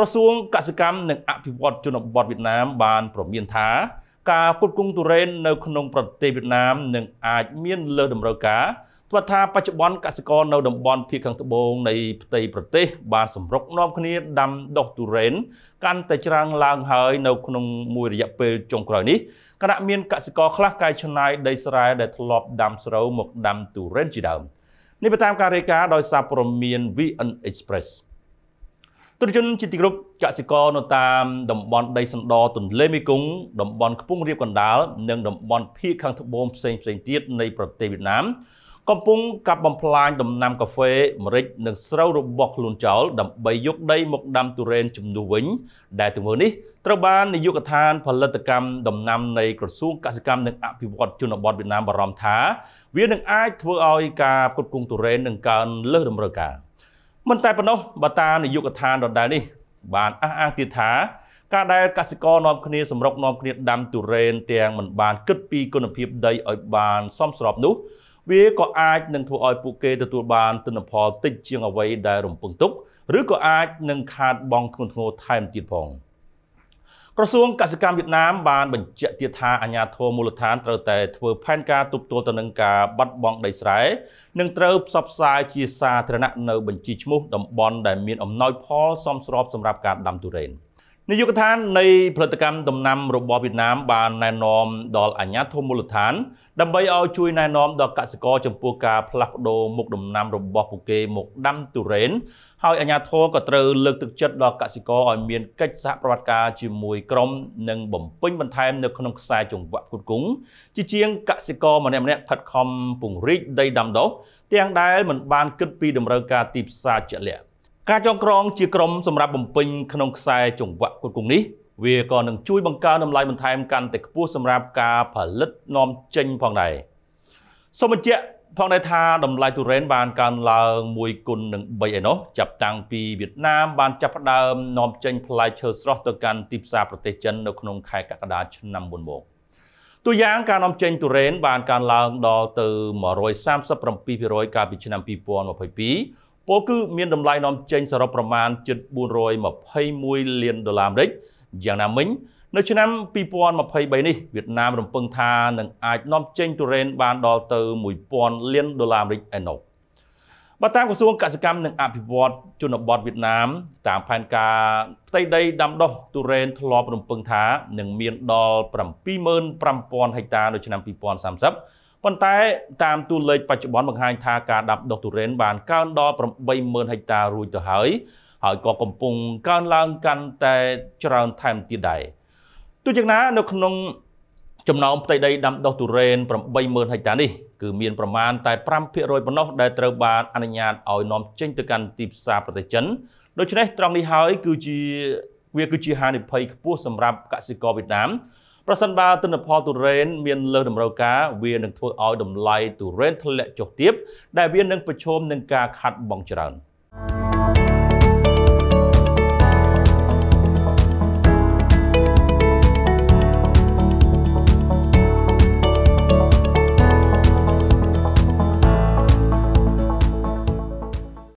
ក្រសួងកសិកម្មនិងអភិវឌ្ឍជនបទវៀតណាមបានប្រមានថាការផ្គត់ផ្គង់ទុរេននៅក្នុងប្រទេសវៀតណាមនឹងអាចមានលើសតម្រូវការទោះថាបច្ចុប្បន្នកសិករនៅតំបន់ភាគខាងត្បូងនៃផ្ទៃប្រទេសបានសម្រុកនាំគ្នាដាំដុះទុរេនកាន់តែច្រើនឡើងហើយនៅក្នុងមួយរយៈពេលចុងក្រោយនេះគណៈមានកសិករខ្លះកែច្នៃដីស្រែដែលធ្លាប់ដាំស្រូវមកដាំទុរេនជាដើមនេះទៅតាមការរាយការណ៍ដោយសារព័ត៌មាន VN Express ទុរជនជាទីក្រុបកសិករនៅតាមតំបន់ដីសណ្ដទន្លេមេគង្គតំបន់ខ្ពង់រាបកណ្ដាលនិងតំបន់ភាគខាងត្បូងផ្សេងផ្សេងទៀតនៃប្រទេសវៀតណាមកំពុងកាប់បំផ្លាញដំណាំកាហ្វេម្រេចនិងស្រូវរបស់ខ្លួនចោលដើម្បីយកដីមកដាំទុរេនជំនួសវិញ ដែលទង្វើនេះត្រូវបាននាយកដ្ឋានផលិតកម្មដំណាំនៃក្រសួងកសិកម្មនិងអភិវឌ្ឍជនបទវៀតណាមបារម្ភថា វានឹងអាចធ្វើឲ្យការផ្គត់ផ្គង់ទុរេននឹងកើនលើសតម្រូវការ។ មិនតែប៉ុណ្ណោះបើតានាយកដ្ឋានដដែលនេះបានអះអាងទៀតថាការដែលកសិករនាំគ្នាសម្រុកនាំគ្នាដាំទុរេនទាំងមិនបានគិតពីគុណភាពដីឲ្យបានសមស្របនោះ វាក៏អាចនឹងធ្វើឲ្យពួកគេទទួលបានទិន្នផលតិចជាងអ្វីដែលរំពឹងទុក ឬក៏អាចនឹងខាតបង់ធ្ងន់ធ្ងរថែមទៀតផង។ ក្រសួងកសិកម្មវៀតណាមបានបញ្ជាក់ទៀតថាអាជ្ញាធរមូលដ្ឋានត្រូវតែធ្វើផែនការទប់ទល់ទៅនឹងការបាត់បង់ដីស្រែនិងត្រូវផ្សព្វផ្សាយជាសាធារណៈនៅបញ្ជីឈ្មោះតំបន់ដែលមានអំណោយផលសមស្របសម្រាប់ការដាំទុរេន នាយកដ្ឋាននៃផលិតកម្មដំណាំរបស់វៀតណាមបានណែនាំដល់អាជ្ញាធរមូលដ្ឋាន ដើម្បីឲ្យជួយណែនាំដល់កសិករចំពោះការផ្លាស់ប្ដូរមុខដំណាំរបស់ពួកគេមកដាំទុរេនហើយអាជ្ញាធរក៏ត្រូវលើកទឹកចិត្តដល់កសិករឲ្យមានកិច្ចសហប្រតិការជាមួយក្រុមនិងបំពេញបន្ថែមនៅក្នុងខ្សែចង្វាក់ផ្គត់ផ្គង់ជាជាងកសិករម្នាក់ម្នាក់ខិតខំពង្រីកដីដាំដុះទាំងដែលមិនបានគិតពីតម្រូវការទីផ្សារជាក់លាក់ ការចងក្រងជាក្រុមសម្រាប់បំពេញក្នុងខ្សែចង្វាក់ផ្គត់ផ្គង់នេះវាក៏នឹងជួយបង្កើនតម្លៃបន្ថែមកាន់តែខ្ពស់សម្រាប់ការផលិតនាំចេញផងដែរសូមបញ្ជាក់ផងដែរថាតម្លៃទុរេនបានកើនឡើងមួយគុណនឹង3ឯណោះចាប់តាំងពីវៀតណាមបានចាប់ផ្ដើមនាំចេញផ្លែឈើស្រស់ទៅកាន់ទីផ្សារប្រទេសចិននៅក្នុងខែកក្កដាឆ្នាំមុនមកតួយ៉ាងការនាំចេញទុរេនបានកើនឡើងដល់ទៅ137%កាលពីឆ្នាំ2022 ពោលគឺមានតម្លៃនាំចេញសរុបប្រមាណជិត421លានដុល្លារអាមេរិកយ៉ាងណាមិញនៅឆ្នាំ2023នេះវៀតណាមរំពឹងថានឹងអាចនាំចេញទុរេនបានដល់ទៅ1000លានដុល្លារអាមេរិកឯណោះបើតាមក្រសួងកសិកម្មនិងអភិវឌ្ឍជនបទវៀតណាម តាមផែនការផ្ទៃដីដាំដុះទុរេនធ្លាប់រំពឹងថានឹងមានដល់75000ហិកតានៅឆ្នាំ2030 ប៉ុន្តែតាមតួលេខបច្ចុប្បន្នបង្ហាញថាការដាំដុះទុរេនបានកើនដល់80000ហិកតារួចទៅហើយហើយក៏កំពុងកើនឡើងកាន់តែច្រើនថែមទៀតដែរ។ទោះយ៉ាងណានៅក្នុងចំណោមផ្ទៃដីដាំដុះទុរេន80000ហិកតានេះគឺមានប្រមាណតែ5%ប៉ុណ្ណោះដែលត្រូវបានអនុញ្ញាតឲ្យនាំចេញទៅកាន់ទីផ្សារប្រទេសចិនដូច្នេះត្រង់នេះហើយគឺជាវាគឺជាហានិភ័យខ្ពស់សម្រាប់កសិករវៀតណាម ប្រសិនបើទិន្នផលទុរេនមានលើសតម្រូវការវានឹងធ្វើឲ្យតម្លៃទុរេនធ្លាក់ចុះទាបដែលវានឹងប្រឈមនឹងការខាត់បង់ច្រើន។